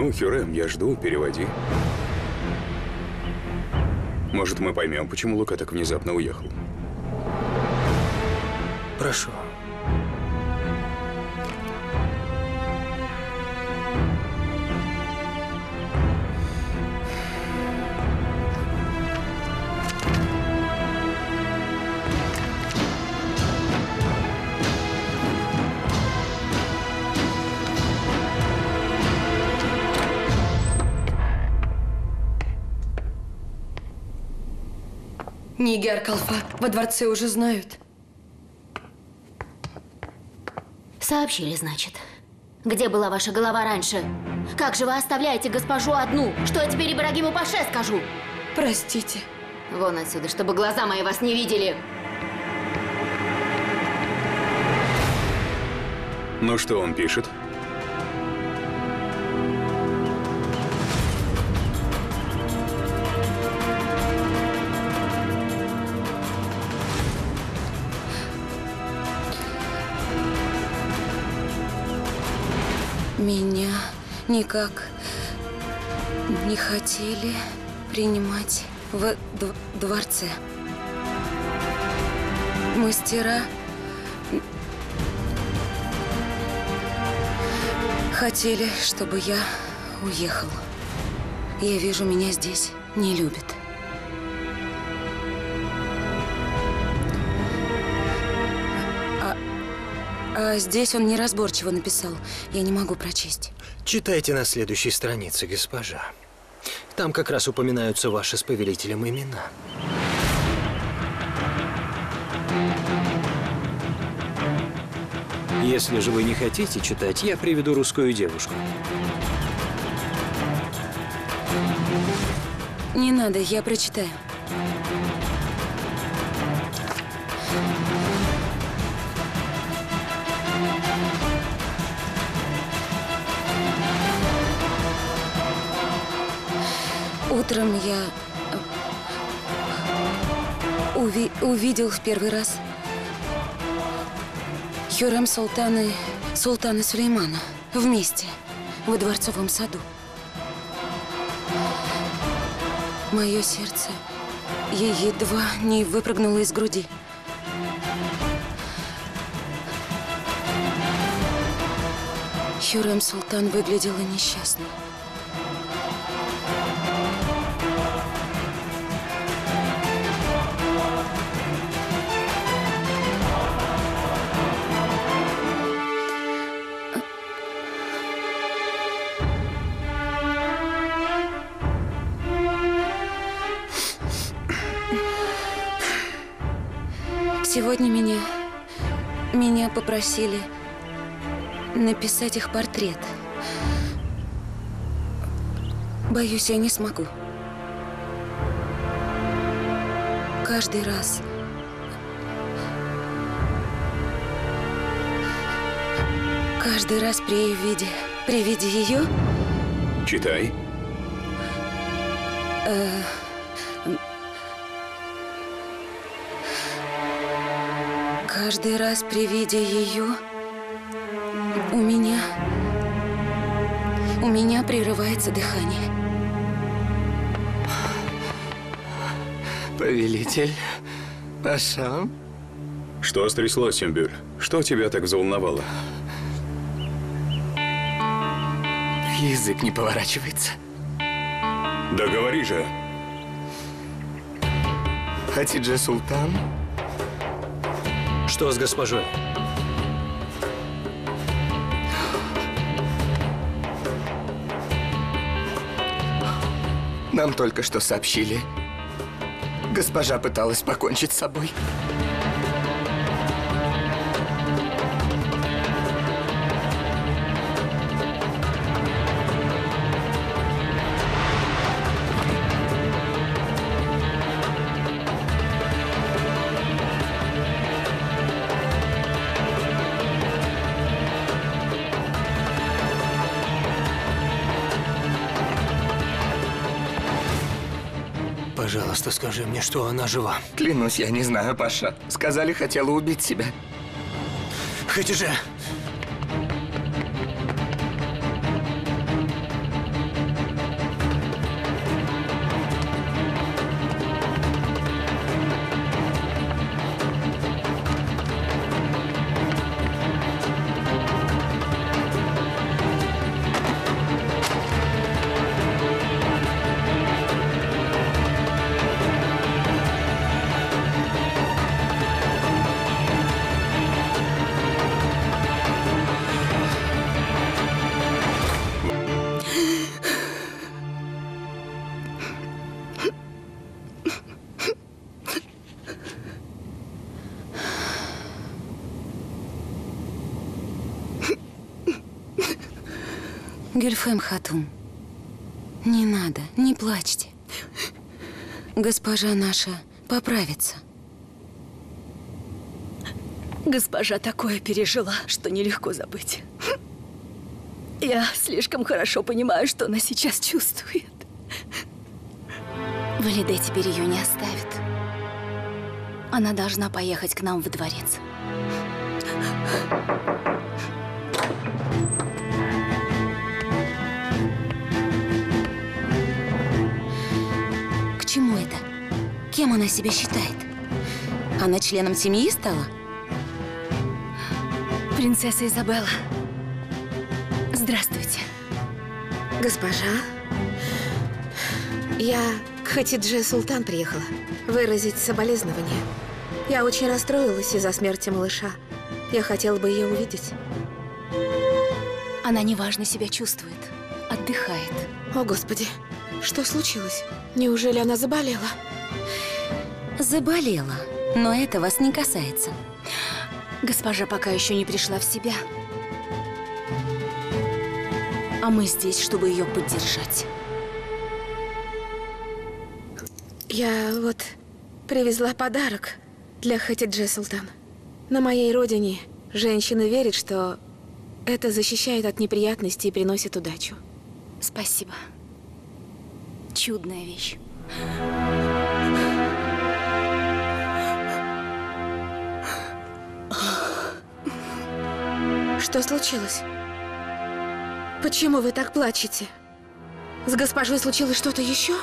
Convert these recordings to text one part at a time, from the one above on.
Ну, Хюрем, я жду, переводи. Может, мы поймем, почему Лука так внезапно уехал. Прошу. Нигер Калфа во дворце уже знают. Сообщили, значит. Где была ваша голова раньше? Как же вы оставляете госпожу одну? Что я теперь Ибрагиму Паше скажу? Простите. Вон отсюда, чтобы глаза мои вас не видели. Ну что он пишет? Никак не хотели принимать в дв- дворце. Мастера хотели, чтобы я уехал. Я вижу, меня здесь не любят. А здесь он неразборчиво написал. Я не могу прочесть. Читайте на следующей странице, госпожа. Там как раз упоминаются ваши с повелителем имена. Если же вы не хотите читать, я приведу русскую девушку. Не надо, я прочитаю. Утром я э, уви- увидел в первый раз Хюрем Султана и Султана Сулеймана вместе во дворцовом саду. Мое сердце едва не выпрыгнуло из груди. Хюрем Султан выглядела несчастной. Сегодня меня... Меня попросили написать их портрет. Боюсь, я не смогу. Каждый раз... Каждый раз при виде... При виде ее... Читай. Каждый раз при виде ее у меня у меня прерывается дыхание. Повелитель, Паша, Что стряслось, Симбюль? Что тебя так взволновало? язык не поворачивается. Да говори же. Хатидже Султан Что с госпожой? нам только что сообщили. Госпожа пыталась покончить с собой. Пожалуйста, скажи мне, что она жива. Клянусь, я не знаю, Паша. Сказали, хотела убить себя. Хатиже! Гюльфем Хатун, не надо, не плачьте. Госпожа наша поправится. Госпожа такое пережила, что нелегко забыть. Я слишком хорошо понимаю, что она сейчас чувствует. Валиде теперь ее не оставит. Она должна поехать к нам в дворец. Кем она себя считает? Она членом семьи стала? Принцесса Изабелла. Здравствуйте. Госпожа, я к Хатидже Султан приехала выразить соболезнования. Я очень расстроилась из-за смерти малыша. Я хотела бы ее увидеть. Она неважно себя чувствует. Отдыхает. О, Господи, что случилось? Неужели она заболела? Заболела, но это вас не касается. Госпожа пока еще не пришла в себя. А мы здесь, чтобы ее поддержать. Я вот привезла подарок для Хатидже Султан. На моей родине женщины верят, что это защищает от неприятностей и приносит удачу. Спасибо. Чудная вещь. Что случилось? Почему вы так плачете? С госпожой случилось что-то еще?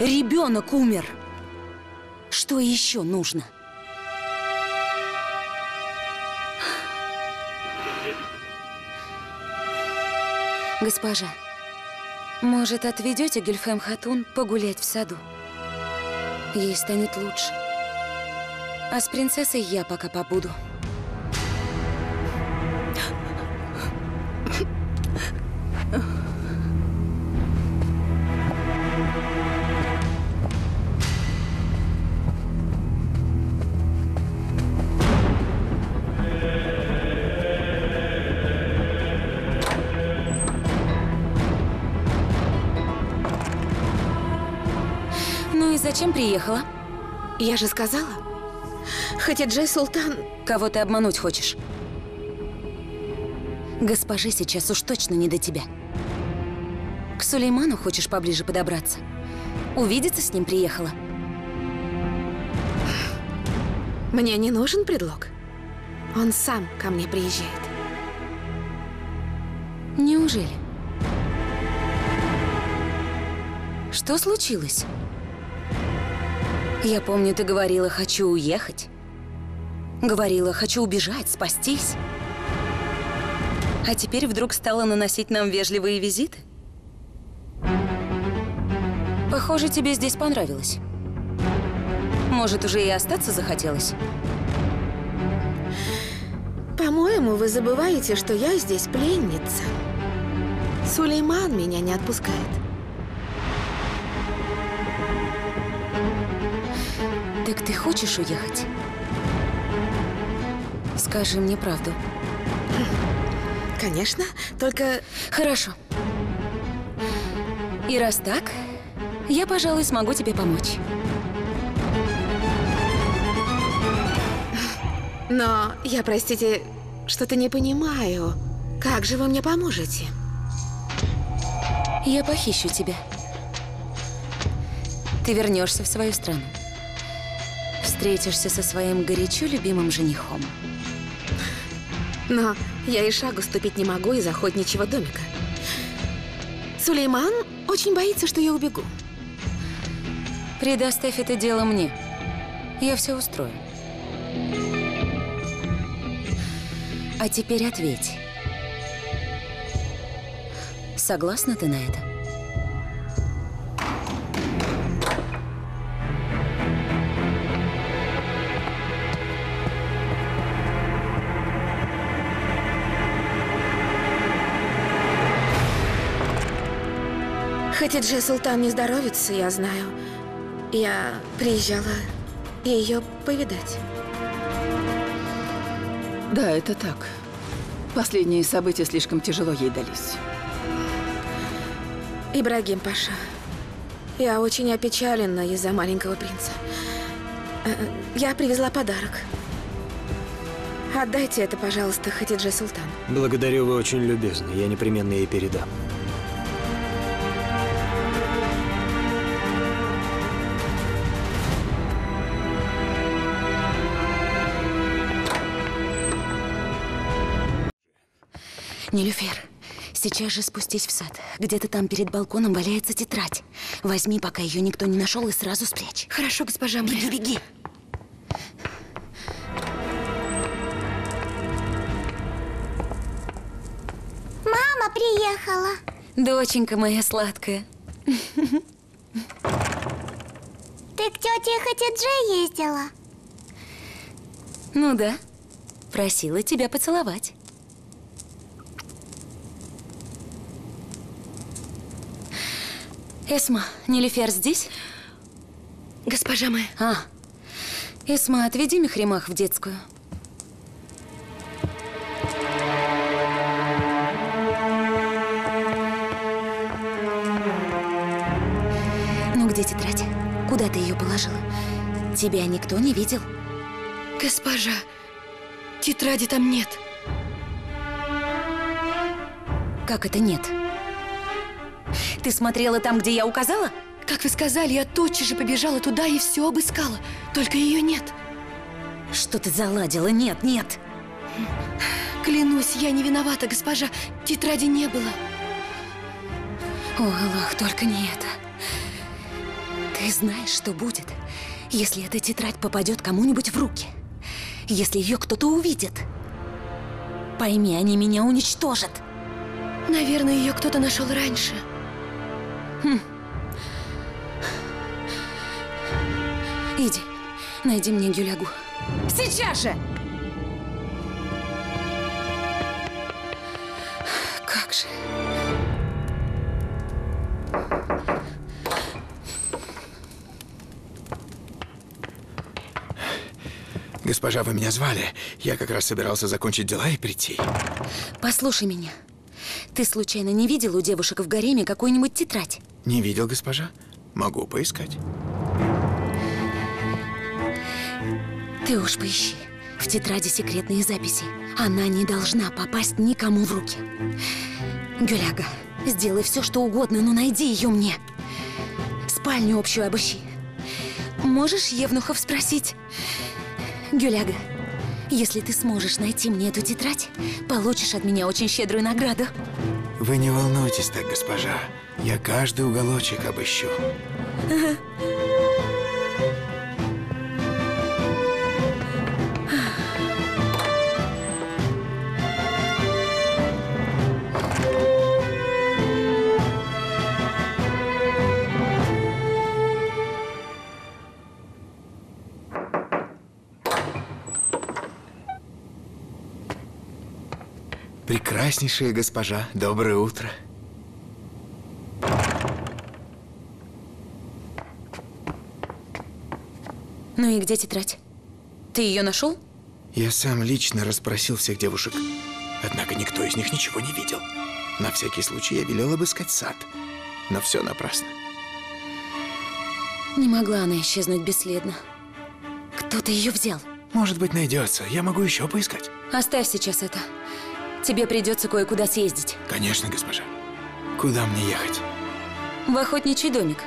Ребенок умер. Что еще нужно? Госпожа, может, отведете Гюльфем Хатун погулять в саду? Ей станет лучше. А с принцессой я пока побуду. Зачем приехала? Я же сказала. Хатидже Султан... Кого ты обмануть хочешь? Госпоже сейчас уж точно не до тебя. К Сулейману хочешь поближе подобраться? Увидеться с ним приехала? Мне не нужен предлог. Он сам ко мне приезжает. Неужели? Что случилось? Я помню, ты говорила, хочу уехать. Говорила, хочу убежать, спастись. А теперь вдруг стала наносить нам вежливые визиты? Похоже, тебе здесь понравилось. Может, уже и остаться захотелось? По-моему, вы забываете, что я здесь пленница. Сулейман меня не отпускает. Так ты хочешь уехать? Скажи мне правду. Конечно, только Хорошо. И раз так, я, пожалуй, смогу тебе помочь. Но я, простите, что-то не понимаю. Как же вы мне поможете? Я похищу тебя. Ты вернешься в свою страну. Встретишься со своим горячо любимым женихом. Но я и шагу ступить не могу из охотничьего домика. Сулейман очень боится, что я убегу. Предоставь это дело мне. Я все устрою. А теперь ответь. Согласна ты на это? Хатидже Султан не здоровится, я знаю. Я приезжала ее повидать. Да, это так. Последние события слишком тяжело ей дались. Ибрагим Паша, я очень опечалена из-за маленького принца. Э, Я привезла подарок. Отдайте это, пожалуйста, Хатидже Султан. Благодарю, вы очень любезны. Я непременно ей передам. Нилюфер, сейчас же спустись в сад. Где-то там перед балконом валяется тетрадь. Возьми, пока ее никто не нашел, и сразу спрячь. Хорошо, госпожа моя. Беги, беги. Мама приехала. Доченька моя сладкая. Ты к тете Хатидже ездила? Ну да. Просила тебя поцеловать. Эсма, Нилюфер здесь? Госпожа моя. А, Эсма, отведи Мехримах в детскую. Ну где тетрадь? Куда ты ее положила? Тебя никто не видел? Госпожа, тетради там нет. Как это нет? Ты смотрела там, где я указала? Как вы сказали, я тотчас же побежала туда и все обыскала. Только ее нет. Что ты заладила? Нет, нет. Клянусь, я не виновата, госпожа. Тетради не было. О, Аллах, только не это. Ты знаешь, что будет, если эта тетрадь попадет кому-нибудь в руки? Если ее кто-то увидит? Пойми, они меня уничтожат. Наверное, ее кто-то нашел раньше. Иди, найди мне Гюлягу. Сейчас же! Как же... Госпожа, вы меня звали. Я как раз собирался закончить дела и прийти. Послушай меня. Ты случайно не видел у девушек в гареме какую-нибудь тетрадь? Не видел, госпожа? Могу поискать. Ты уж поищи. В тетради секретные записи. Она не должна попасть никому в руки. Гюляга, сделай все, что угодно, но найди ее мне. Спальню общую обыщи. Можешь Евнухов спросить? Гюляга, если ты сможешь найти мне эту тетрадь, получишь от меня очень щедрую награду. Вы не волнуйтесь так, госпожа. Я каждый уголочек обыщу. Прекраснейшая госпожа, доброе утро. Ну и где тетрадь? Ты ее нашел? Я сам лично расспросил всех девушек. Однако никто из них ничего не видел. На всякий случай я велел обыскать сад. Но все напрасно. Не могла она исчезнуть бесследно. Кто-то ее взял. Может быть, найдется. Я могу еще поискать. Оставь сейчас это. Тебе придется кое-куда съездить. Конечно, госпожа. Куда мне ехать? В охотничий домик.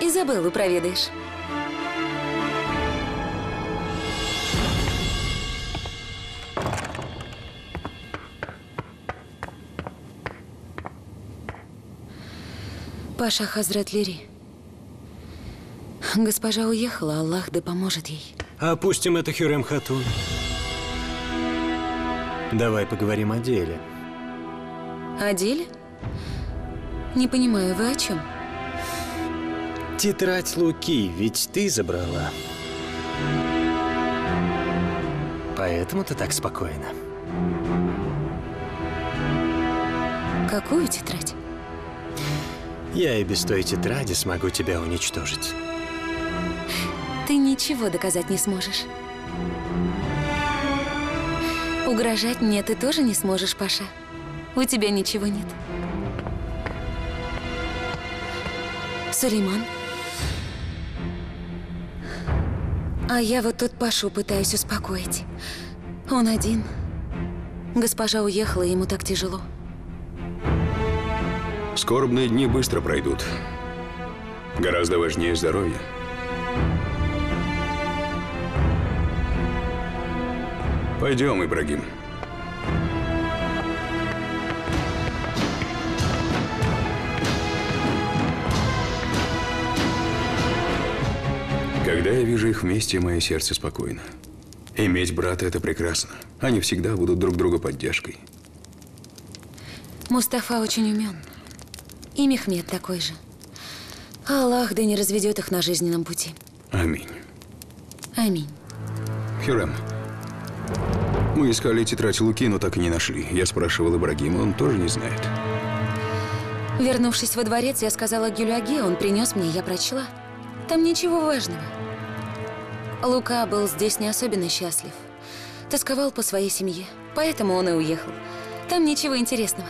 Изабеллу проведаешь. Паша Хазрат Лири. Госпожа уехала, Аллах да поможет ей. Опустим это, Хюрем Хатун. Давай поговорим о деле. О деле? Не понимаю, вы о чем? Тетрадь Луки, ведь ты забрала. Поэтому ты так спокойно. Какую тетрадь? Я и без той тетради смогу тебя уничтожить. Ты ничего доказать не сможешь. Угрожать мне ты тоже не сможешь, Паша. У тебя ничего нет. Сулейман? А я вот тут Пашу пытаюсь успокоить. Он один. Госпожа уехала, ему так тяжело. Скорбные дни быстро пройдут. Гораздо важнее здоровье. Пойдем, Ибрагим. Когда я вижу их вместе, мое сердце спокойно. Иметь брата – это прекрасно. Они всегда будут друг другу поддержкой. Мустафа очень умен. И Мехмед такой же. Аллах да не разведет их на жизненном пути. Аминь. Аминь. Хюрем, мы искали тетрадь Луки, но так и не нашли. Я спрашивал Ибрагима, он тоже не знает. Вернувшись во дворец, я сказала Гюляге, он принес мне, я прочла. Там ничего важного. Лука был здесь не особенно счастлив. Тосковал по своей семье, поэтому он и уехал. Там ничего интересного.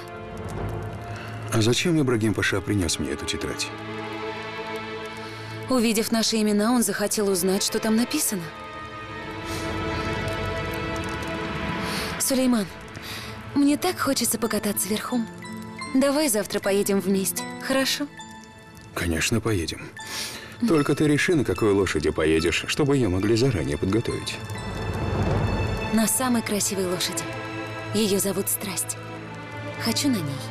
А зачем Ибрагим Паша принес мне эту тетрадь? Увидев наши имена, он захотел узнать, что там написано. Сулейман, мне так хочется покататься верхом. Давай завтра поедем вместе, хорошо? Конечно, поедем. Только ты реши, на какой лошади поедешь, чтобы ее могли заранее подготовить. На самой красивой лошади. Ее зовут Страсть. Хочу на ней.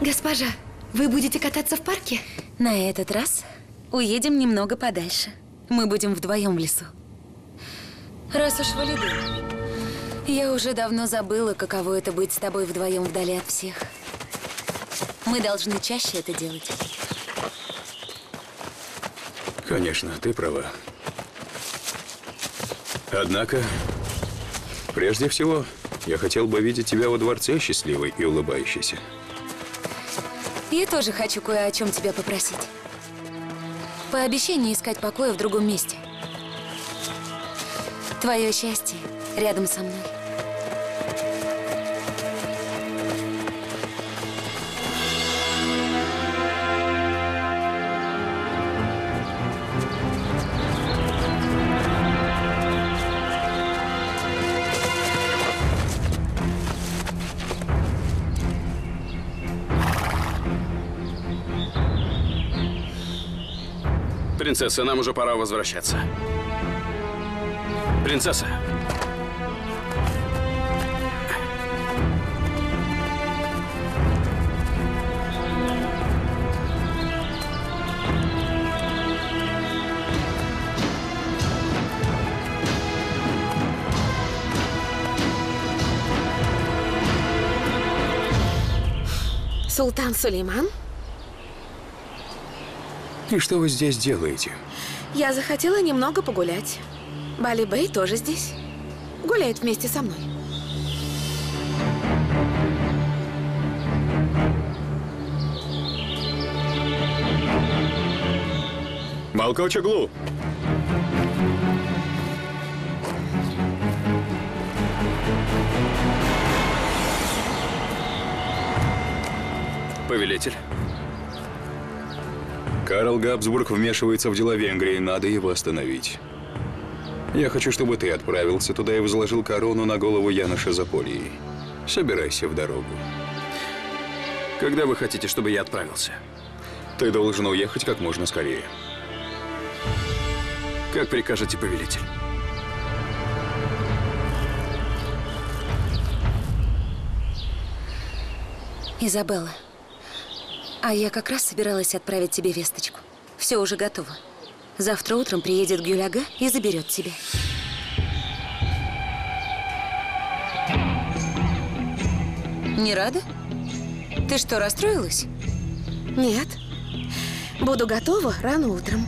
Госпожа, вы будете кататься в парке? На этот раз уедем немного подальше. Мы будем вдвоем в лесу. Раз уж Валиды, я уже давно забыла, каково это быть с тобой вдвоем вдали от всех. Мы должны чаще это делать. Конечно, ты права. Однако, прежде всего, я хотел бы видеть тебя во дворце счастливой и улыбающейся. Я тоже хочу кое о чем тебя попросить. Пообещай не искать покоя в другом месте. Твое счастье рядом со мной. Принцесса, нам уже пора возвращаться. Принцесса. Султан Сулейман? И что вы здесь делаете? Я захотела немного погулять. Бали Бэй тоже здесь. Гуляет вместе со мной. Малкочеглу! Повелитель. Карл Габсбург вмешивается в дела Венгрии, надо его остановить. Я хочу, чтобы ты отправился туда и возложил корону на голову Яноша Заполии. Собирайся в дорогу. Когда вы хотите, чтобы я отправился? Ты должен уехать как можно скорее. Как прикажете, повелитель? Изабелла, а я как раз собиралась отправить тебе весточку. Все уже готово. Завтра утром приедет Гюляга и заберет тебя. Не рада? Ты что, расстроилась? Нет. Буду готова рано утром.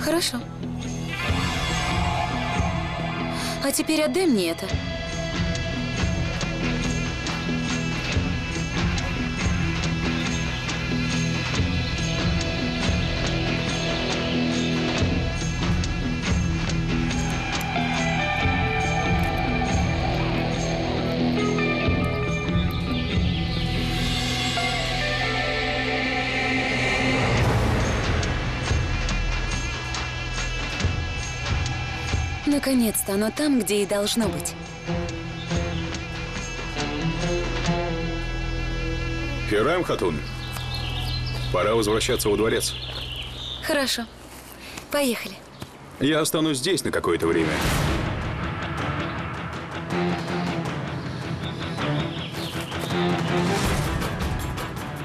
Хорошо. А теперь отдай мне это. Наконец-то оно там, где и должно быть. Хирам Хатун, пора возвращаться во дворец. Хорошо. Поехали. Я останусь здесь на какое-то время.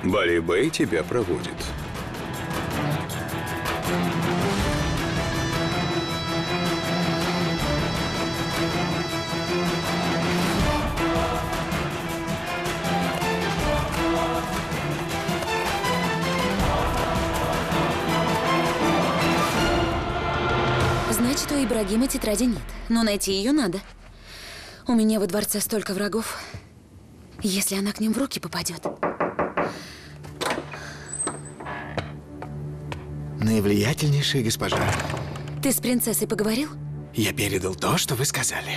Бали Бэй тебя проводит. У Ибрагима тетради нет. Но найти ее надо. У меня во дворце столько врагов. Если она к ним в руки попадет. Наивлиятельнейшая госпожа, Ты с принцессой поговорил? я передал то, что вы сказали.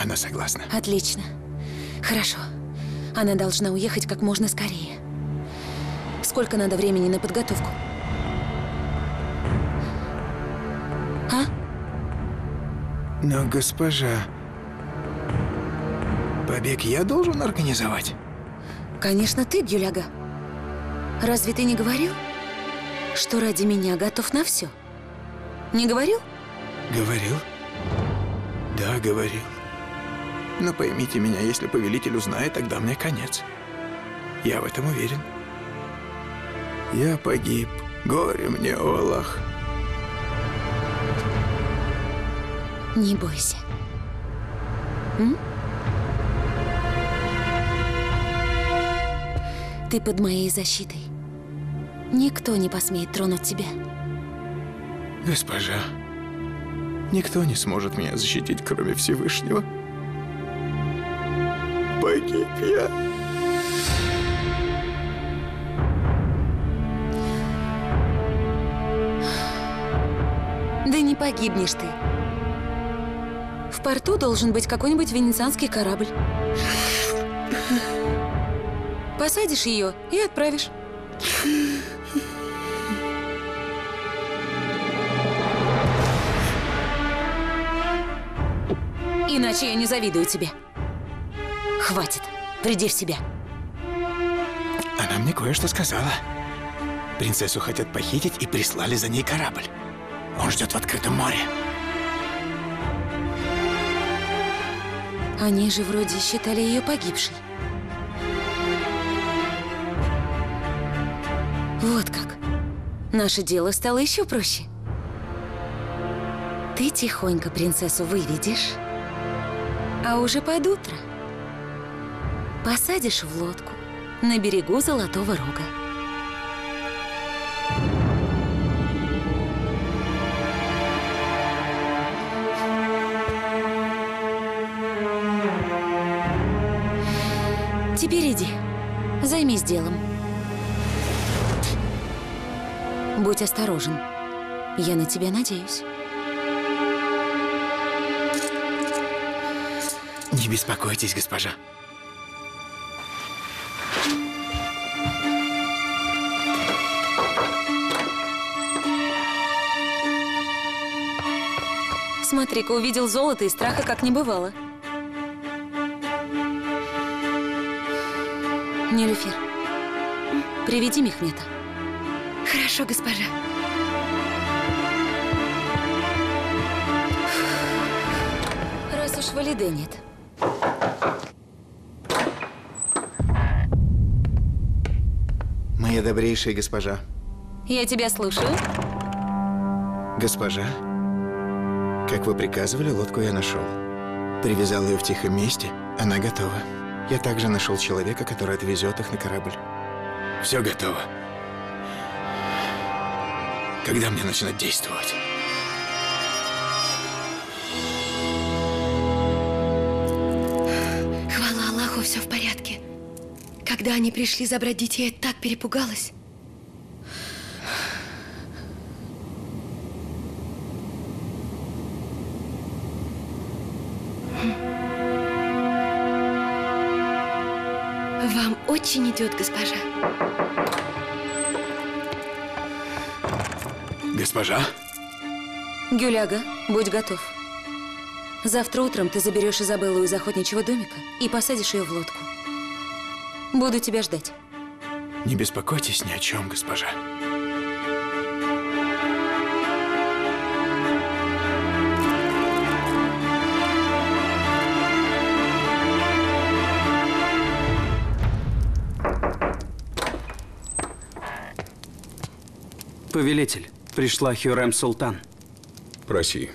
Она согласна. Отлично. Хорошо. Она должна уехать как можно скорее. Сколько надо времени на подготовку? Но, госпожа, побег я должен организовать? Конечно, ты, Гюляга. Разве ты не говорил, что ради меня готов на все? Не говорил? Говорил? Да, говорил. Но поймите меня, если повелитель узнает, тогда мне конец. Я в этом уверен. Я погиб. Горе мне, Олах. Не бойся. М? Ты под моей защитой. Никто не посмеет тронуть тебя. Госпожа, никто не сможет меня защитить, кроме Всевышнего. Погиб я. Да не погибнешь ты. В порту должен быть какой-нибудь венецианский корабль. Посадишь ее и отправишь. Иначе я не завидую тебе. Хватит. Приди в себя. Она мне кое-что сказала. Принцессу хотят похитить и прислали за ней корабль. Он ждет в открытом море. Они же вроде считали ее погибшей. Вот как. Наше дело стало еще проще. Ты тихонько принцессу выведешь, а уже под утро посадишь в лодку на берегу Золотого Рога. Займись делом. Будь осторожен. Я на тебя надеюсь. Не беспокойтесь, госпожа. Смотри-ка, увидел золото и страха как не бывало. Нелюфер, приведи Мехмета. Хорошо, госпожа. Раз уж Валиде нет. Моя добрейшая госпожа. Я тебя слушаю. Госпожа, как вы приказывали, лодку я нашел. Привязал ее в тихом месте, она готова. Я также нашел человека, который отвезет их на корабль. Все готово. Когда мне начинать действовать? Хвала Аллаху, все в порядке. Когда они пришли забрать детей, я так перепугалась. Очень идет, госпожа. Госпожа? Гюляга, будь готов. Завтра утром ты заберешь Изабеллу из охотничьего домика и посадишь ее в лодку. Буду тебя ждать. Не беспокойтесь ни о чем, госпожа. Повелитель, пришла Хюрем Султан. Проси.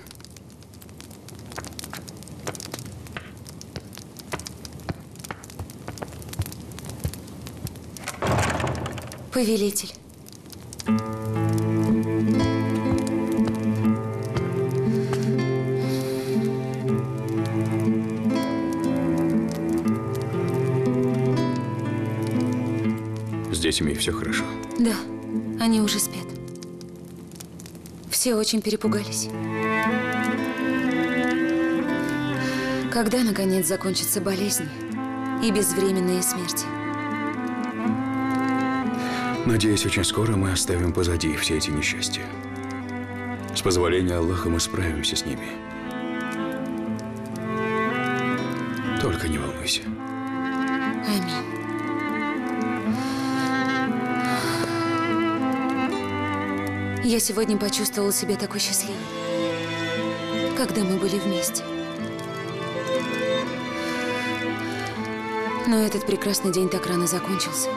Повелитель. С детьми все хорошо. Да, они уже спят. Все очень перепугались. Когда, наконец, закончится болезнь и безвременные смерти? Надеюсь, очень скоро мы оставим позади все эти несчастья. С позволения Аллаха мы справимся с ними. Только не волнуйся. Я сегодня почувствовала себя такой счастливой, когда мы были вместе. Но этот прекрасный день так рано закончился.